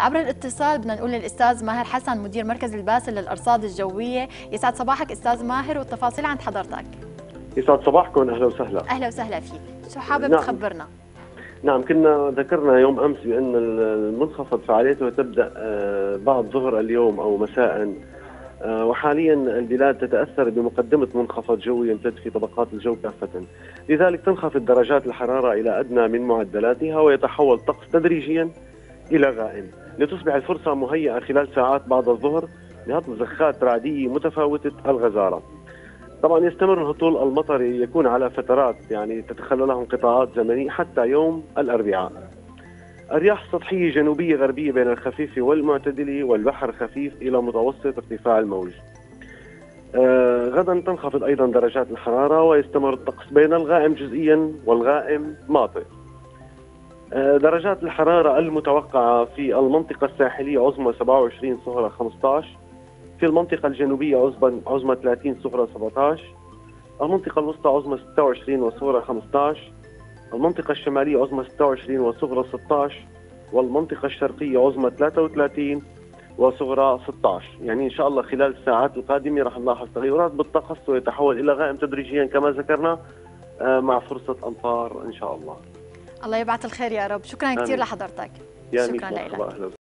عبر الاتصال بدنا نقول للأستاذ ماهر حسن مدير مركز الباسل للأرصاد الجوية. يسعد صباحك أستاذ ماهر والتفاصيل عند حضرتك. يسعد صباحكم. أهلا وسهلا. أهلا وسهلا فيك. شو حابب نعم. تخبرنا؟ نعم كنا ذكرنا يوم أمس بأن المنخفض فعاليته تبدأ آه، بعد ظهر اليوم أو مساء. آه، وحاليا البلاد تتأثر بمقدمة منخفض جوي يمتد في طبقات الجو كافة. لذلك تنخفض درجات الحرارة إلى أدنى من معدلاتها ويتحول الطقس تدريجيا إلى غائم لتصبح الفرصة مهيئة خلال ساعات بعد الظهر لهطل زخات رعديه متفاوتة الغزارة طبعا يستمر الهطول المطري يكون على فترات يعني تتخللها انقطاعات زمنية حتى يوم الأربعاء. الرياح السطحيه جنوبية غربية بين الخفيفه والمعتدلة والبحر خفيف إلى متوسط ارتفاع الموج. آه غدا تنخفض أيضا درجات الحرارة ويستمر الطقس بين الغائم جزئيا والغائم ماطئ. آه درجات الحرارة المتوقعة في المنطقة الساحلية عظمى 27 صغرى 15 في المنطقة الجنوبية عظمى عظمى 30 صغرى 17 المنطقة الوسطى عظمى 26 وصغرى 15 المنطقة الشمالية عظمى 26 وصغرى 16 والمنطقة الشرقية عظمى 33 وصغرى 16 يعني إن شاء الله خلال الساعات القادمة راح نلاحظ تغيرات بالطقس ويتحول إلى غائم تدريجيا كما ذكرنا آه، مع فرصة أمطار إن شاء الله. الله يبعث الخير يا رب. شكرا كثير لحضرتك. شكرا لك.